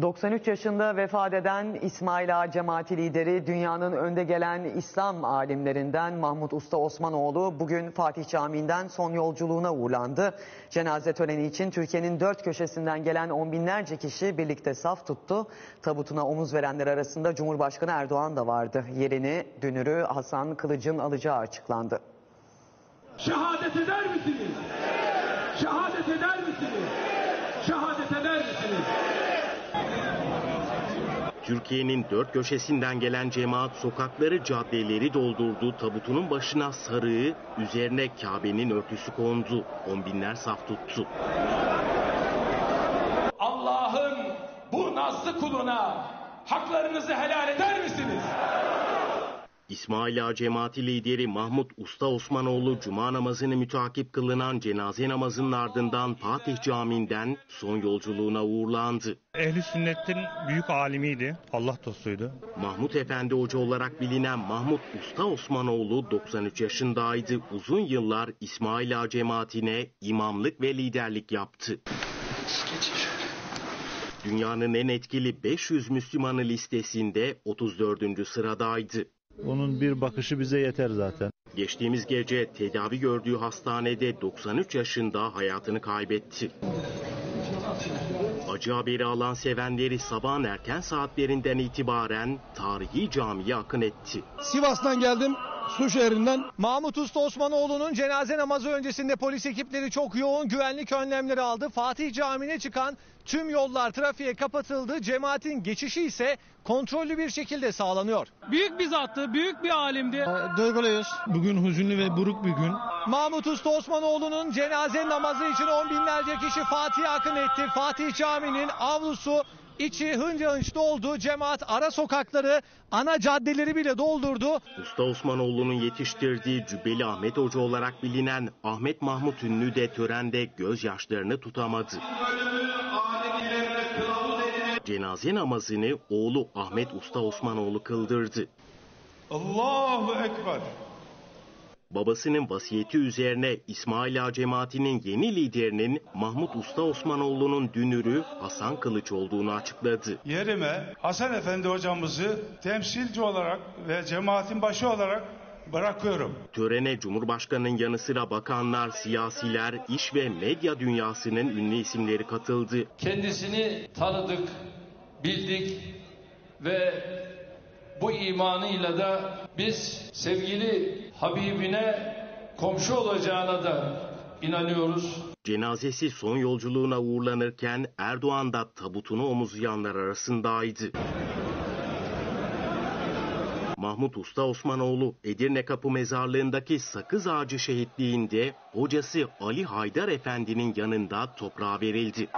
93 yaşında vefat eden İsmail Ağa cemaati lideri dünyanın önde gelen İslam alimlerinden Mahmut Usta Osmanoğlu bugün Fatih Camii'nden son yolculuğuna uğurlandı. Cenaze töreni için Türkiye'nin dört köşesinden gelen on binlerce kişi birlikte saf tuttu. Tabutuna omuz verenler arasında Cumhurbaşkanı Erdoğan da vardı. Yerini dünürü Hasan Kılıç'ın alacağı açıklandı. Şehadet eder misiniz? Şehadet eder misiniz? Şehadet eder misiniz? Türkiye'nin dört köşesinden gelen cemaat sokakları caddeleri doldurdu. Tabutunun başına sarığı, üzerine Kabe'nin örtüsü kondu. On binler saf tuttu. Allah'ın bu nazlı kuluna haklarınızı helal eder misiniz? İsmail Ağa cemaati lideri Mahmut Usta Osmanoğlu cuma namazını mütakip kılınan cenaze namazının ardından Fatih Camii'nden son yolculuğuna uğurlandı. Ehli sünnetin büyük alimiydi. Allah dostuydu. Mahmut Efendi Hoca olarak bilinen Mahmut Usta Osmanoğlu 93 yaşındaydı. Uzun yıllar İsmail Ağa cemaatine imamlık ve liderlik yaptı. Dünyanın en etkili 500 Müslümanı listesinde 34. sıradaydı. Onun bir bakışı bize yeter zaten. Geçtiğimiz gece tedavi gördüğü hastanede 93 yaşında hayatını kaybetti. Acı haberi alan sevenleri sabahın erken saatlerinden itibaren tarihi camiye akın etti. Sivas'tan geldim. Su şehrinden. Mahmut Usta Osmanoğlu'nun cenaze namazı öncesinde polis ekipleri çok yoğun güvenlik önlemleri aldı. Fatih Camii'ne çıkan tüm yollar trafiğe kapatıldı. Cemaatin geçişi ise kontrollü bir şekilde sağlanıyor. Büyük bir zattı, büyük bir alimdi. Duyguluyuz. Bugün hüzünlü ve buruk bir gün. Mahmut Usta Osmanoğlu'nun cenaze namazı için on binlerce kişi Fatih'e akın etti. Fatih Camii'nin avlusu içi hınca hınç doldu. Cemaat ara sokakları, ana caddeleri bile doldurdu. Usta Osmanoğlu'nun yetiştirdiği Cübbeli Ahmet Hoca olarak bilinen Ahmet Mahmut Ünlü de törende gözyaşlarını tutamadı. Cenaze namazını oğlu Ahmet Usta Osmanoğlu kıldırdı. Allahu Ekber. Babasının vasiyeti üzerine İsmail Ağa cemaatinin yeni liderinin Mahmut Usta Osmanoğlu'nun dünürü Hasan Kılıç olduğunu açıkladı. Yerime Hasan Efendi hocamızı temsilci olarak ve cemaatin başı olarak bırakıyorum. Törene Cumhurbaşkanı'nın yanı sıra bakanlar, siyasiler, iş ve medya dünyasının ünlü isimleri katıldı. Kendisini tanıdık, bildik ve bu imanıyla da biz sevgili Habibine komşu olacağına da inanıyoruz. Cenazesi son yolculuğuna uğurlanırken Erdoğan da tabutunu omuzlayanlar arasındaydı. Mahmut Usta Osmanoğlu Edirne Kapı Mezarlığı'ndaki Sakız Ağacı şehitliğinde hocası Ali Haydar Efendi'nin yanında toprağa verildi.